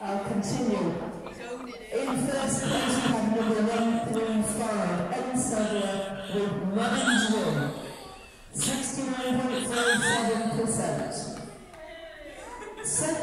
I'll continue. In first place, we have number one, Lynn Farrell, Ed Sadler, with Robin's Room, 69.47%. Second